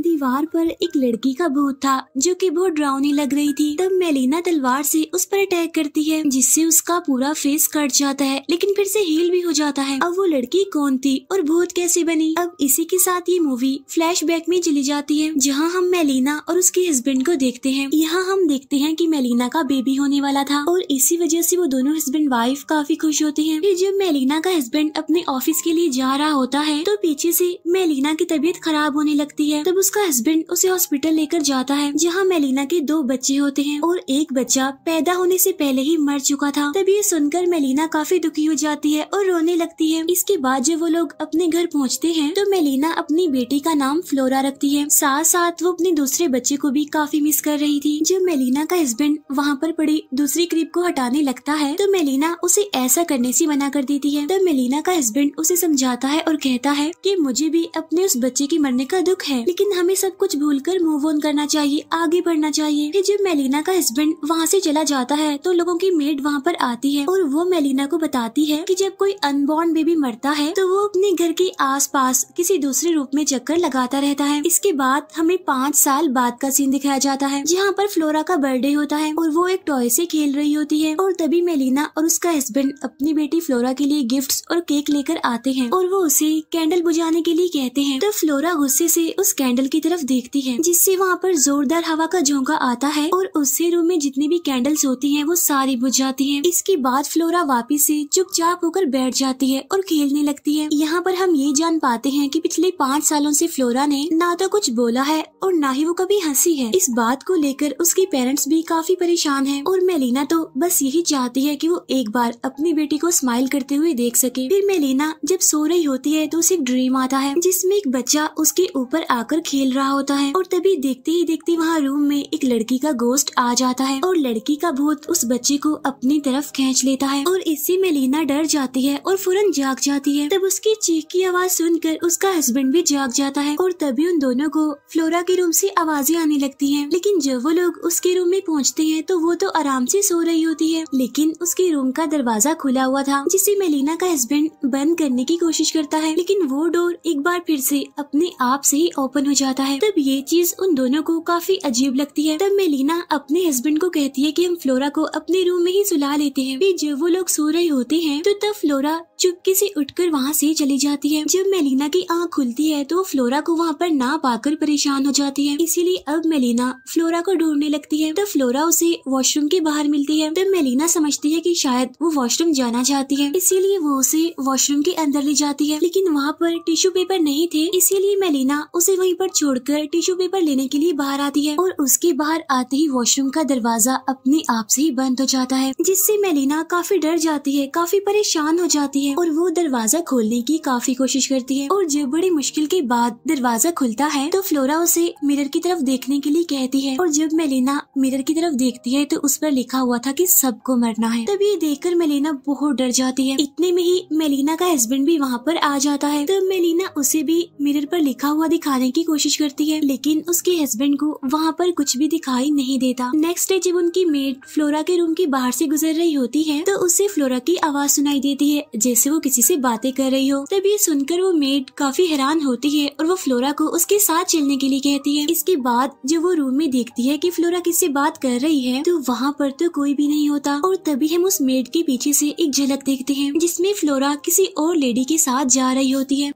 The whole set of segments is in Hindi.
दीवार पर एक लड़की का भूत था, जो कि बहुत डरावनी लग रही थी। तब मेलिना तलवार से उस पर अटैक करती है, जिससे उसका पूरा फेस कट जाता है, लेकिन फिर से हील भी हो जाता है। अब वो लड़की कौन थी और भूत कैसे बनी? अब इसी के साथ ये मूवी फ्लैशबैक में चली जाती है, जहाँ हम मेलिना और उसके हस्बैंड को देखते हैं। यहाँ हम देखते हैं की मेलिना का बेबी होने वाला था, और इसी वजह से वो दोनों हस्बैंड वाइफ काफ़ी खुश होते हैं फिर जब मेलिना का हस्बैंड अपने ऑफ़िस के लिए जा रहा होता है तो पीछे से मेलिना की तबीयत खराब होने लगती है। तब उसका हस्बैंड उसे हॉस्पिटल लेकर जाता है, जहाँ मेलिना के दो बच्चे होते हैं और एक बच्चा पैदा होने से पहले ही मर चुका था। तब ये सुनकर मेलिना काफ़ी दुखी हो जाती है और रोने लगती है। इसके बाद जब वो लोग अपने घर पहुँचते हैं तो मेलिना अपनी बेटी का नाम फ्लोरा रखती है। साथ साथ वो अपने दूसरे बच्चे को भी काफ़ी मिस कर रही थी। जब मेलिना का हस्बैंड वहाँ पर पड़ी दूसरी क्रीप को हटाने लगता है तो मेलिना उसे ऐसा करने से मना कर देती है। तब मेलिना का हस्बैंड उसे समझाता है और कहता है कि मुझे भी अपने उस बच्चे के मरने का दुख है, लेकिन हमें सब कुछ भूलकर मूव ऑन करना चाहिए, आगे बढ़ना चाहिए। फिर जब मेलिना का हस्बैंड वहाँ से चला जाता है तो लोगों की मेड वहाँ पर आती है और वो मेलिना को बताती है कि जब कोई अनबॉर्न बेबी मरता है तो वो अपने घर के आसपास किसी दूसरे रूप में चक्कर लगाता रहता है। इसके बाद हमें पाँच साल बाद का सीन दिखाया जाता है, जहाँ पर फ्लोरा का बर्थडे होता है और वो एक टॉय से खेल रही होती है और तभी मेलिना और उसका हस्बैंड अपनी बेटी फ्लोरा के लिए गिफ्ट्स और केक लेकर आते हैं और वो उसे कैंडल बुझाने के लिए कहते हैं। तो फ्लोरा गुस्से से उस कैंडल की तरफ़ देखती है, जिससे वहाँ पर जोरदार हवा का झोंका आता है और उससे रूम में जितनी भी कैंडल्स होती हैं, वो सारी बुझ जाती हैं। इसके बाद फ्लोरा वापिस से चुपचाप होकर बैठ जाती है और खेलने लगती है। यहाँ पर हम ये जान पाते हैं कि पिछले पाँच सालों से फ्लोरा ने ना तो कुछ बोला है और ना ही वो कभी हँसी है। इस बात को लेकर उसके पेरेंट्स भी काफ़ी परेशान है और मेलिना तो बस यही चाहती है की वो एक बार अपनी बेटी को स्माइल करते हुए देख सके। फिर मेलिना जब सो रही होती है तो उसे ड्रीम आता है, जिसमें एक बच्चा उसके ऊपर आकर खेल रहा होता है और तभी देखते ही देखते वहाँ रूम में एक लड़की का गोस्ट आ जाता है और लड़की का भूत उस बच्चे को अपनी तरफ़ खींच लेता है और इससे मेलिना डर जाती है और फ़ौरन जाग जाती है। तब उसकी चीख की आवाज़ सुनकर उसका हस्बैंड भी जाग जाता है और तभी उन दोनों को फ्लोरा के रूम से आवाज़ें आने लगती हैं। लेकिन जब वो लोग उसके रूम में पहुँचते हैं तो वो तो आराम से सो रही होती है। लेकिन उसके रूम का दरवाज़ा खुला हुआ था, जिसे मेलिना का हस्बैंड बंद करने की कोशिश करता है। लेकिन वो डोर एक बार फिर से अपने आप से ही ओपन हो जाता है। तब ये चीज़ उन दोनों को काफ़ी अजीब लगती है। तब मेलिना अपने हस्बैंड को कहती है कि हम फ्लोरा को अपने रूम में ही सुला लेते हैं। फिर जब वो लोग सो रहे होते हैं तो तब फ्लोरा चुपके से उठकर वहाँ से चली जाती है। जब मेलिना की आँख खुलती है तो फ्लोरा को वहाँ पर ना पाकर परेशान हो जाती है। इसीलिए अब मेलिना फ्लोरा को ढूँढने लगती है। तब फ्लोरा उसे वॉशरूम के बाहर मिलती है। तब मेलिना समझती है कि शायद वो वॉशरूम जाना चाहती है। इसीलिए वो उसे वॉशरूम के अंदर ले जाती है। लेकिन वहाँ पर टिश्यू पेपर नहीं थे, इसीलिए मेलिना उसे वहीं पर छोड़कर टिश्यू पेपर लेने के लिए बाहर आती है और उसके बाहर आते ही वॉशरूम का दरवाज़ा अपने आप से ही बंद हो जाता है, जिससे मेलिना काफ़ी डर जाती है, काफ़ी परेशान हो जाती है और वो दरवाज़ा खोलने की काफ़ी कोशिश करती है। और जब बड़ी मुश्किल के बाद दरवाज़ा खुलता है तो फ्लोरा उसे मिरर की तरफ़ देखने के लिए कहती है। और जब मेलिना मिरर की तरफ़ देखती है तो उस पर लिखा हुआ था कि सबको मरना है। तब ये देखकर मेलिना बहुत डर जाती है। इतने में ही मेलिना का हस्बैंड भी वहाँ पर आ जाता है। तब मेलिना उसे भी मिरर पर लिखा हुआ दिखाने की कोशिश करती है, लेकिन उसके हस्बैंड को वहाँ पर कुछ भी दिखाई नहीं देता। नेक्स्ट डे जब उनकी मेड फ्लोरा के रूम के बाहर से गुजर रही होती है तो उसे फ्लोरा की आवाज़ सुनाई देती है, जैसे वो किसी से बातें कर रही हो। तब ये सुनकर वो मेड काफ़ी हैरान होती है और वो फ्लोरा को उसके साथ चलने के लिए कहती है। इसके बाद जब वो रूम में देखती है कि फ्लोरा किससे बात कर रही है तो वहाँ पर तो कोई भी नहीं होता। और तभी हम उस मेड के पीछे से एक झलक देखते हैं, जिसमें फ्लोरा किसी और लेडी के साथ जा रही होती है।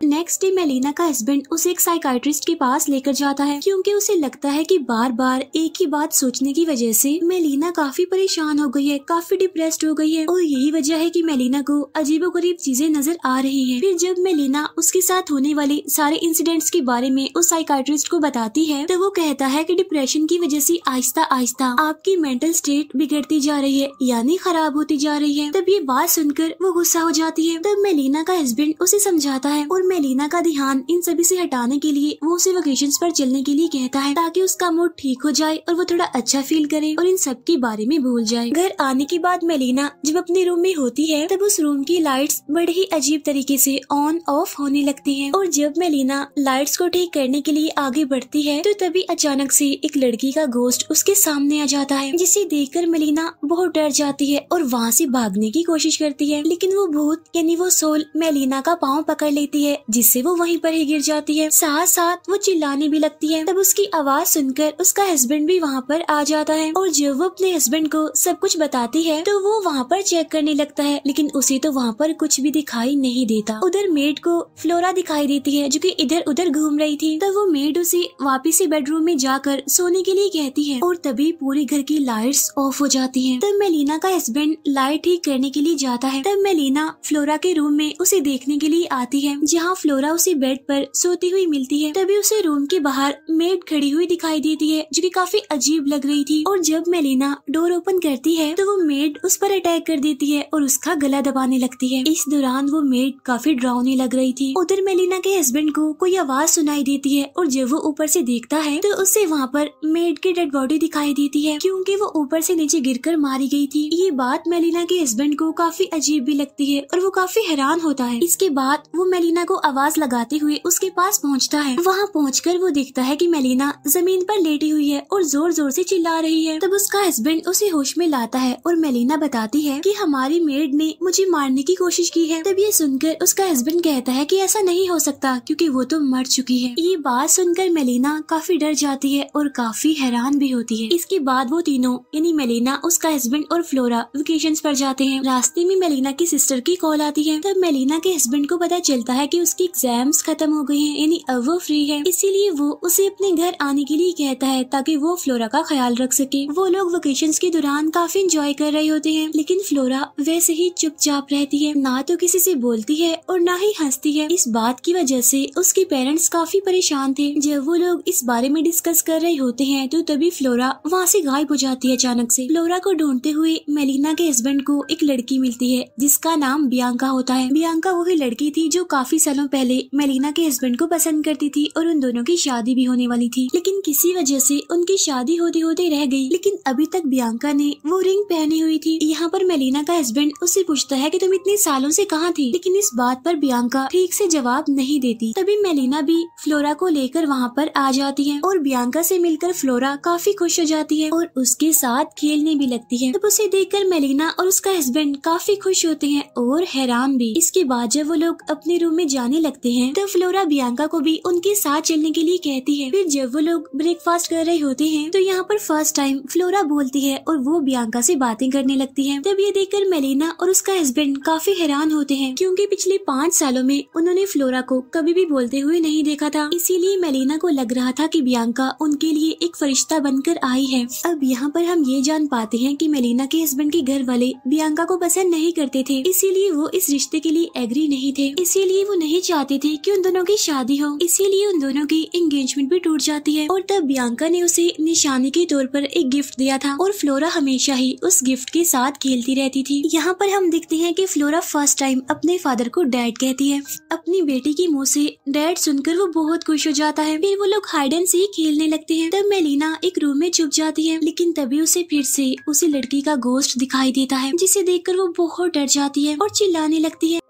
नेक्स्ट डे मेलिना का हस्बैंड उसे एक साइकाइट्रिस्ट के पास लेकर जाता है, क्योंकि उसे लगता है कि बार बार एक ही बात सोचने की वजह से मेलिना काफ़ी परेशान हो गई है, काफ़ी डिप्रेस्ड हो गई है, और यही वजह है कि मेलिना को अजीबो गरीब चीज़ें नज़र आ रही हैं। फिर जब मेलिना उसके साथ होने वाले सारे इंसिडेंट्स के बारे में उस साइकाट्रिस्ट को बताती है तो वो कहता है की डिप्रेशन की वजह से आहिस्ता आहिस्ता आपकी मेंटल स्टेट बिगड़ती जा रही है, यानी खराब होती जा रही है तब ये बात सुनकर वो गुस्सा हो जाती है तब मेलिना का हस्बैंड उसे समझाता है और मेलिना का ध्यान इन सभी से हटाने के लिए, वो उसे वेकेशन पर चलने के लिए कहता है ताकि उसका मूड ठीक हो जाए और वो थोड़ा अच्छा फील करे और इन सब के बारे में भूल जाए। घर आने के बाद मेलिना जब अपने रूम में होती है, तब उस रूम की लाइट्स बड़े ही अजीब तरीके से ऑन ऑफ़ होने लगती हैं और जब मेलिना लाइट्स को ठीक करने के लिए आगे बढ़ती है तो तभी अचानक से एक लड़की का गोस्ट उसके सामने आ जाता है, जिसे देखकर मेलिना बहुत डर जाती है और वहाँ से भागने की कोशिश करती है। लेकिन वो भूत, यानी वो सोल मेलिना का पाँव पकड़ लेती है जिससे वो वहीं पर ही गिर जाती है। साथ साथ वो चिल्लाने भी लगती है। तब उसकी आवाज़ सुनकर उसका हस्बैंड भी वहाँ पर आ जाता है। और जब वो अपने हस्बैंड को सब कुछ बताती है तो वो वहाँ पर चेक करने लगता है। लेकिन उसे तो वहाँ पर कुछ भी दिखाई नहीं देता। उधर मेड को फ्लोरा दिखाई देती है, जो कि इधर उधर घूम रही थी। तब वो मेड उसे वापिस से बेडरूम में जाकर सोने के लिए कहती है। और तभी पूरे घर की लाइट्स ऑफ़ हो जाती है। तब मेलिना का हस्बैंड लाइट ठीक करने के लिए जाता है। तब मेलिना फ्लोरा के रूम में उसे देखने के लिए आती है, जहाँ फ्लोरा उसे बेड पर सोती हुई मिलती है, तभी उसे रूम के बाहर मेड खड़ी हुई दिखाई देती है, जो कि काफ़ी अजीब लग रही थी। और जब मेलिना डोर ओपन करती है तो वो मेड उस पर अटैक कर देती है और उसका गला दबाने लगती है। इस दौरान वो मेड काफ़ी ड्राउनी लग रही थी। उधर मेलिना के हस्बैंड को कोई आवाज़ सुनाई देती है, और जब वो ऊपर से देखता है तो उसे वहाँ पर मेड की डेड बॉडी दिखाई देती है, क्योंकि वो ऊपर से नीचे गिरकर मारी गई थी। ये बात मेलिना के हस्बैंड को काफ़ी अजीब भी लगती है, और वो काफ़ी हैरान होता है। इसके बाद वो मेलिना को आवाज़ लगाते हुए उसके पास पहुँचता है। वहाँ पहुँच वो देखता है की मेलिना ज़मीन पर लेटी हुई है और ज़ोर ज़ोर से चिल्ला रही है। तब उसका हस्बैंड उसे होश में लाता है और मेलिना बताती है कि हमारी मेड ने मुझे मारने की कोशिश की है। तब ये सुनकर उसका हस्बैंड कहता है कि ऐसा नहीं हो सकता क्योंकि वो तो मर चुकी है। ये बात सुनकर मेलिना काफ़ी डर जाती है और काफ़ी हैरान भी होती है। इसके बाद वो तीनों, यानी मेलिना, उसका हस्बैंड और फ्लोरा वेकेशन पर जाते हैं। रास्ते में मेलिना की सिस्टर की कॉल आती है। तब मेलिना के हस्बैंड को पता चलता है की उसकी एग्ज़ाम्स खत्म हो गई है, यानी अब वो फ्री है। इसीलिए वो उसे अपने घर आने के लिए कहता है, ताकि वो फ्लोरा का ख्याल रख सके। वो लोग वेकेशन के दौरान काफ़ी इंजॉय कर रहे होते हैं, लेकिन फ्लोरा वैसे ही चुपचाप रहती है। ना तो किसी से बोलती है और ना ही हंसती है। इस बात की वजह से उसके पेरेंट्स काफ़ी परेशान थे। जब वो लोग इस बारे में डिस्कस कर रहे होते हैं तो तभी फ्लोरा वहाँ से गायब हो जाती है अचानक से। फ्लोरा को ढूंढते हुए मेलिना के हस्बैंड को एक लड़की मिलती है, जिसका नाम बियांका होता है। बियांका वही लड़की थी जो काफ़ी सालों पहले मेलिना के हस्बैंड को पसंद करती थी और उन दोनों की शादी भी होने वाली थी। लेकिन किसी वजह से उनकी शादी होते होते रह गई। लेकिन अभी तक बियांका ने वो रिंग पहनी हुई थी। यहाँ पर मेलिना का हस्बैंड उससे पूछता है कि तुम इतने सालों से कहाँ थी? लेकिन इस बात पर बियांका ठीक से जवाब नहीं देती। तभी मेलिना भी फ्लोरा को लेकर वहाँ पर आ जाती है और बियांका से मिलकर फ्लोरा काफ़ी खुश हो जाती है और उसके साथ खेलने भी लगती है। तब उसे देखकर मेलिना और उसका हस्बैंड काफ़ी खुश होते हैं और हैरान भी। इसके बाद जब वो लोग अपने रूम में जाने लगते हैं। तो फ्लोरा बियांका को भी उनके साथ चलने के लिए कहती है। फिर जब वो लोग ब्रेकफास्ट कर रहे होते हैं तो यहाँ पर फ़र्स्ट टाइम फ्लोरा बोलती है और वो बियांका से बातें करने लगती है। तब ये देखकर मेलिना और उसका हस्बैंड काफ़ी हैरान होते हैं, क्योंकि पिछले पाँच सालों में उन्होंने फ्लोरा को कभी भी बोलते हुए नहीं देखा था। इसीलिए मेलिना को लग रहा था कि बियांका उनके लिए एक फरिश्ता बनकर आई है। अब यहाँ पर हम ये जान पाते हैं कि मेलिना के हस्बैंड के घर वाले बियांका को पसंद नहीं करते थे, इसीलिए वो इस रिश्ते के लिए एग्री नहीं थे। इसीलिए वो नहीं चाहती थी कि उन दोनों की शादी हो। इसीलिए उन दोनों की एंगेजमेंट भी टूट जाती है। और तब बियांका ने उसे निशानी के तौर पर एक गिफ्ट दिया था। और फ्लोरा हमेशा ही उस गिफ्ट के साथ खेलती रहती थी। यहाँ पर हम देखते हैं कि फ्लोरा फ़र्स्ट टाइम अपने फादर को डैड कहती है। अपनी बेटी की मुँह से डैड सुनकर वो बहुत खुश हो जाता है। फिर वो लोग हाइड एंड से खेलने लगते हैं। तब मेलिना एक रूम में छुप जाती है। लेकिन तभी उसे फिर से उसी लड़की का गोश्त दिखाई देता है, जिसे देखकर वो बहुत डर जाती है और चिल्लाने लगती है।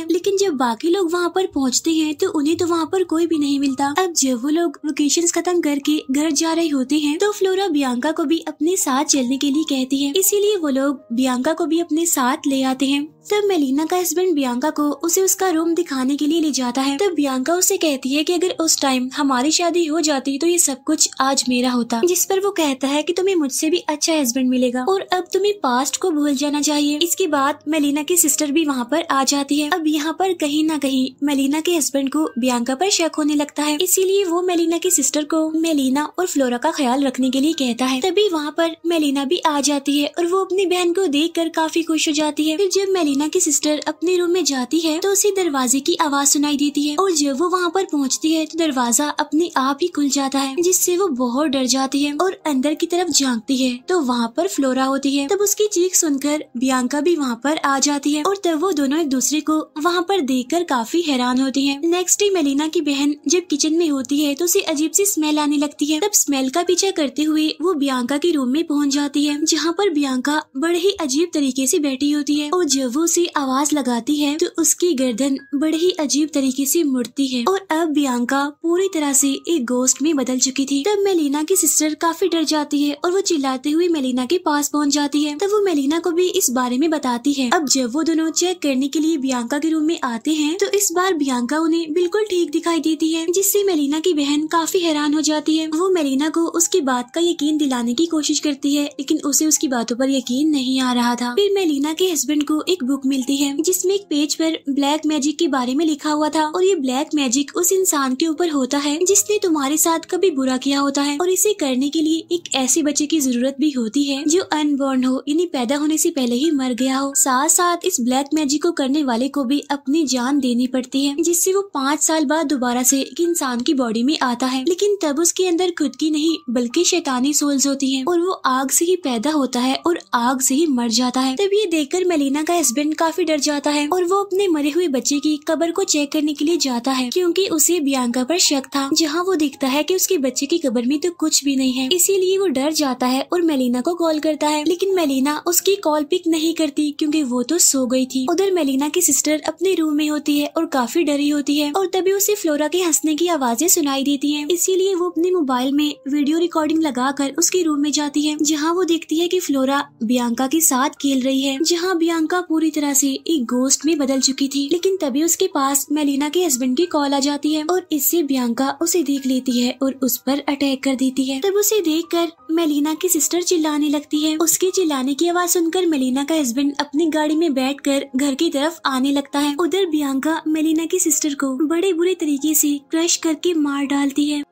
लेकिन जब बाकी लोग वहाँ पर पहुँचते हैं तो उन्हें तो वहाँ पर कोई भी नहीं मिलता। अब जब वो लोग वोकेशन खत्म करके घर जा रहे होते हैं तो फ्लोरा बियांका को भी अपने साथ चलने के लिए कहती है। इसीलिए वो लोग बियांका को भी अपने साथ ले आते हैं। तब मेलिना का हस्बैंड बियांका को उसे उसका रूम दिखाने के लिए ले जाता है, तब बियांका उसे कहती है कि अगर उस टाइम हमारी शादी हो जाती तो ये सब कुछ आज मेरा होता। जिस पर वो कहता है कि तुम्हें मुझसे भी अच्छा हस्बैंड मिलेगा और अब तुम्हें पास्ट को भूल जाना चाहिए। इसके बाद मेलिना की सिस्टर भी वहाँ पर आ जाती है। अब यहाँ पर कहीं ना कहीं मेलिना के हस्बैंड को बियांका पर शक होने लगता है। इसीलिए वो मेलिना की सिस्टर को मेलिना और फ्लोरा का ख्याल रखने के लिए कहता है। तभी वहाँ पर मेलिना भी आ जाती है और वो अपनी बहन को देख काफ़ी खुश हो जाती है। फिर जब मेलिना मीना की सिस्टर अपने रूम में जाती है तो उसे दरवाजे की आवाज़ सुनाई देती है। और जब वो वहाँ पर पहुँचती है तो दरवाज़ा अपने आप ही खुल जाता है, जिससे वो बहुत डर जाती है और अंदर की तरफ़ झांकती है। तो वहाँ पर फ्लोरा होती है। तब उसकी चीख सुनकर बियांका भी वहाँ पर आ जाती है और तब वो दोनों एक दूसरे को वहाँ पर देख कर काफ़ी हैरान होती है। नेक्स्ट डे मेलिना की बहन जब किचन में होती है तो उसे अजीब सी स्मेल आने लगती है। तब स्मेल का पीछा करते हुए वो बियांका के रूम में पहुँच जाती है, जहाँ पर बियांका बड़े ही अजीब तरीके से बैठी होती है। और जब वो उसे आवाज़ लगाती है तो उसकी गर्दन बड़े ही अजीब तरीके से मुड़ती है। और अब बियांका पूरी तरह से एक गोस्ट में बदल चुकी थी। तब मेलिना की सिस्टर काफ़ी डर जाती है और वो चिल्लाते हुए मेलिना के पास पहुँच जाती है। तब वो मेलिना को भी इस बारे में बताती है। अब जब वो दोनों चेक करने के लिए बियांका के रूम में आते हैं तो इस बार बियांका उन्हें बिल्कुल ठीक दिखाई देती है, जिससे मेलिना की बहन काफ़ी हैरान हो जाती है। वो मेलिना को उसकी बात का यकीन दिलाने की कोशिश करती है, लेकिन उसे उसकी बातों पर यकीन नहीं आ रहा था। फिर मेलिना के हस्बैंड को एक बुक मिलती है, जिसमें एक पेज पर ब्लैक मैजिक के बारे में लिखा हुआ था। और ये ब्लैक मैजिक उस इंसान के ऊपर होता है, जिसने तुम्हारे साथ कभी बुरा किया होता है। और इसे करने के लिए एक ऐसे बच्चे की ज़रूरत भी होती है, जो अनबॉर्न हो, यानी पैदा होने से पहले ही मर गया हो। साथ साथ इस ब्लैक मैजिक को करने वाले को भी अपनी जान देनी पड़ती है, जिससे वो पाँच साल बाद दोबारा से एक इंसान की बॉडी में आता है। लेकिन तब उसके अंदर खुद की नहीं, बल्कि शैतानी सोल्स होती है। और वो आग से ही पैदा होता है और आग से ही मर जाता है। तब ये देखकर मेलिना का हस्बैंड काफ़ी डर जाता है और वो अपने मरे हुए बच्चे की कब्र को चेक करने के लिए जाता है, क्योंकि उसे बियांका पर शक था। जहाँ वो दिखता है कि उसके बच्चे की कब्र में तो कुछ भी नहीं है। इसीलिए वो डर जाता है और मेलिना को कॉल करता है। लेकिन मेलिना उसकी कॉल पिक नहीं करती, क्योंकि वो तो सो गई थी। उधर मेलिना की सिस्टर अपने रूम में होती है और काफ़ी डरी होती है और तभी उसे फ्लोरा के हंसने की आवाज़ें सुनाई देती है। इसीलिए वो अपने मोबाइल में वीडियो रिकॉर्डिंग लगाकर उसके रूम में जाती है, जहाँ वो देखती है की फ्लोरा बियांका के साथ खेल रही है, जहाँ बियांका पूरी तरह से एक गोस्ट में बदल चुकी थी। लेकिन तभी उसके पास मेलिना के हस्बैंड की कॉल आ जाती है और इससे बियांका उसे देख लेती है और उस पर अटैक कर देती है। तब उसे देखकर मेलिना की सिस्टर चिल्लाने लगती है। उसके चिल्लाने की आवाज़ सुनकर मेलिना का हस्बैंड अपनी गाड़ी में बैठकर घर की तरफ़ आने लगता है। उधर बियांका मेलिना की सिस्टर को बड़े बुरे तरीके से क्रश करके मार डालती है।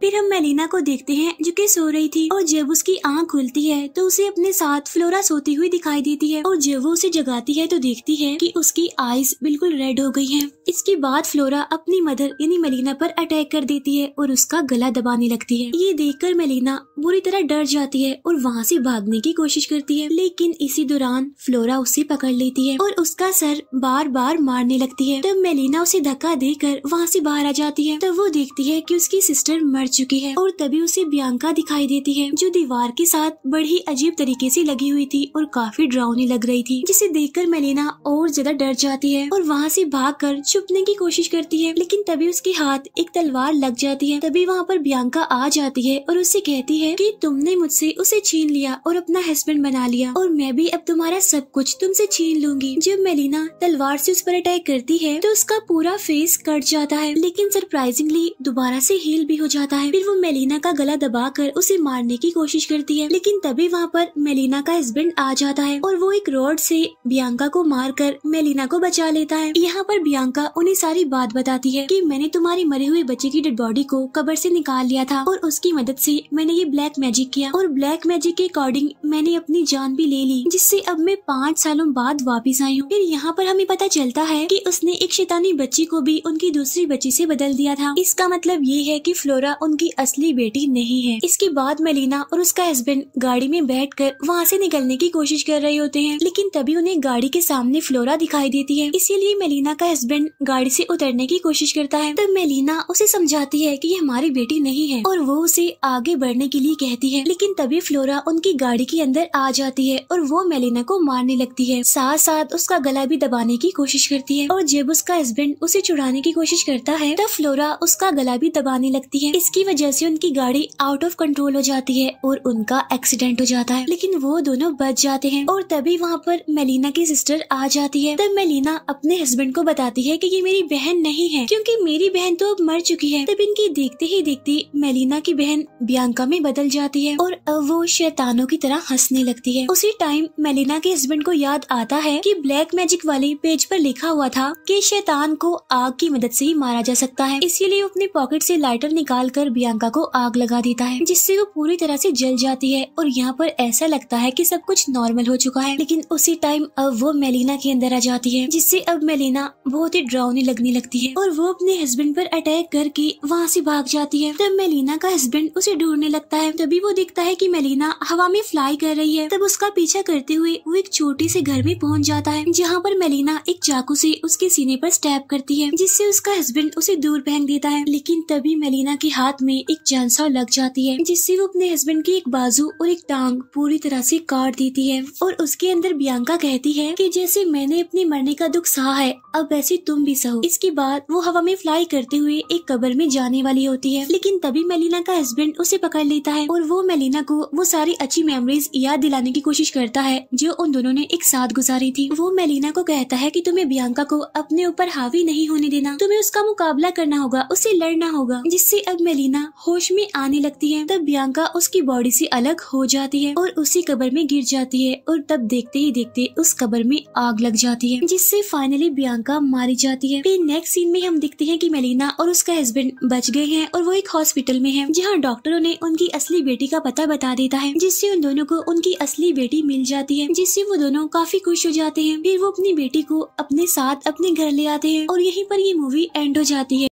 फिर हम मेलिना को देखते हैं, जो कि सो रही थी, और जब उसकी आँख खुलती है तो उसे अपने साथ फ्लोरा सोती हुई दिखाई देती है, और जब वो उसे जगाती है तो देखती है कि उसकी आईज बिल्कुल रेड हो गई हैं। इसके बाद फ्लोरा अपनी मदर, यानी मेलिना पर अटैक कर देती है, और उसका गला दबाने लगती है। ये देखकर मेलिना बुरी तरह डर जाती है, और वहाँ से भागने की कोशिश करती है। लेकिन इसी दौरान फ्लोरा उसे पकड़ लेती है, और उसका सर बार बार मारने लगती है। तब मेलिना उसे धक्का देकर वहाँ से बाहर आ जाती है। तब वो देखती है की उसकी सिस्टर मर चुकी है और तभी उसे बियांका दिखाई देती है, जो दीवार के साथ बड़ी अजीब तरीके से लगी हुई थी और काफ़ी ड्राउनी लग रही थी, जिसे देखकर मेलिना और ज़्यादा डर जाती है और वहाँ से भागकर छुपने की कोशिश करती है, लेकिन तभी उसके हाथ एक तलवार लग जाती है, तभी वहाँ पर बियांका आ जाती है और उससे कहती है कि तुमने मुझसे उसे छीन लिया और अपना हस्बैंड बना लिया और मैं भी अब तुम्हारा सब कुछ तुमसे छीन लूँगी। जब मेलिना तलवार से उस पर अटैक करती है तो उसका पूरा फेस कट जाता है, लेकिन सरप्राइजिंगली दोबारा से हील भी हो जाता है। फिर वो मेलिना का गला दबाकर उसे मारने की कोशिश करती है। लेकिन तभी वहाँ पर मेलिना का हस्बैंड आ जाता है और वो एक रोड से बियांका को मारकर मेलिना को बचा लेता है। यहाँ पर बियांका उन्हें सारी बात बताती है कि मैंने तुम्हारी मरे हुए बच्चे की डेड बॉडी को कब्र से निकाल लिया था और उसकी मदद से मैंने ये ब्लैक मैजिक किया और ब्लैक मैजिक के अकॉर्डिंग मैंने अपनी जान भी ले ली, जिससे अब मैं पाँच सालों बाद वापिस आई हूँ। फिर यहाँ पर हमें पता चलता है की उसने एक शैतानी बच्ची को भी उनकी दूसरी बच्ची से बदल दिया था। इसका मतलब ये है की फ्लोरा उनकी असली बेटी नहीं है। इसके बाद मेलिना और उसका हस्बैंड गाड़ी में बैठकर वहाँ से निकलने की कोशिश कर रहे होते हैं, लेकिन तभी उन्हें गाड़ी के सामने फ्लोरा दिखाई देती है। इसीलिए मेलिना का हस्बैंड गाड़ी से उतरने की कोशिश करता है। तब मेलिना उसे समझाती है कि ये हमारी बेटी नहीं है और वो उसे आगे बढ़ने के लिए कहती है। लेकिन तभी फ्लोरा उनकी गाड़ी के अंदर आ जाती है और वो मेलिना को मारने लगती है। साथ साथ उसका गला भी दबाने की कोशिश करती है और जब उसका हस्बैंड उसे चुराने की कोशिश करता है, तब फ्लोरा उसका गला भी दबाने लगती है। इसकी वजह से उनकी गाड़ी आउट ऑफ़ कंट्रोल हो जाती है और उनका एक्सीडेंट हो जाता है। लेकिन वो दोनों बच जाते हैं और तभी वहाँ पर मेलिना की सिस्टर आ जाती है। तब मेलिना अपने हस्बैंड को बताती है कि ये मेरी बहन नहीं है, क्योंकि मेरी बहन तो अब मर चुकी है। तब इनकी देखते ही देखते मेलिना की बहन बियांका में बदल जाती है और वो शैतानों की तरह हंसने लगती है। उसी टाइम मेलिना के हस्बैंड को याद आता है कि ब्लैक मैजिक वाले पेज पर लिखा हुआ था कि शैतान को आग की मदद से ही मारा जा सकता है। इसीलिए अपने पॉकेट से लाइटर निकाल कर बियांका को आग लगा देता है, जिससे वो पूरी तरह से जल जाती है। और यहाँ पर ऐसा लगता है कि सब कुछ नॉर्मल हो चुका है। लेकिन उसी टाइम अब वो मेलिना के अंदर आ जाती है, जिससे अब मेलिना बहुत ही ड्राउनी लगने लगती है। और वो अपने हस्बैंड पर अटैक करके वहाँ से भाग जाती है। तब मेलिना का हस्बैंड उसे ढूँढने लगता है। तभी वो दिखता है कि मेलिना हवा में फ्लाई कर रही है। तब उसका पीछा करते हुए वो एक छोटे से घर में पहुँच जाता है, जहाँ पर मेलिना एक चाकू से उसके सीने पर स्टैप करती है, जिससे उसका हस्बैंड उसे दूर फेंक देता है। लेकिन तभी मेलिना के हाथ हाथ में एक चांसा लग जाती है, जिससे वो अपने हस्बैंड की एक बाजू और एक टांग पूरी तरह से काट देती है। और उसके अंदर बियांका कहती है कि, जैसे मैंने अपने मरने का दुख सहा है, अब वैसे तुम भी सहो। इसके बाद वो हवा में फ्लाई करते हुए एक कबर में जाने वाली होती है। लेकिन तभी मेलिना का हस्बैंड उसे पकड़ लेता है और वो मेलिना को वो सारी अच्छी मेमोरीज याद दिलाने की कोशिश करता है, जो उन दोनों ने एक साथ गुजारी थी। वो मेलिना को कहता है कि, तुम्हें बियांका को अपने ऊपर हावी नहीं होने देना। तुम्हें उसका मुकाबला करना होगा, उसे लड़ना होगा, जिससे अब मेलिना होश में आने लगती है, तब बियांका उसकी बॉडी से अलग हो जाती है और उसी कबर में गिर जाती है और तब देखते ही देखते उस कबर में आग लग जाती है, जिससे फाइनली बियांका मारी जाती है। फिर नेक्स्ट सीन में हम देखते हैं कि मेलिना और उसका हस्बैंड बच गए हैं और वो एक हॉस्पिटल में है, जहाँ डॉक्टरों ने उनकी असली बेटी का पता बता देता है, जिससे उन दोनों को उनकी असली बेटी मिल जाती है, जिससे वो दोनों काफ़ी खुश हो जाते हैं। फिर वो अपनी बेटी को अपने साथ अपने घर ले आते हैं और यहीं पर ये मूवी एंड हो जाती है।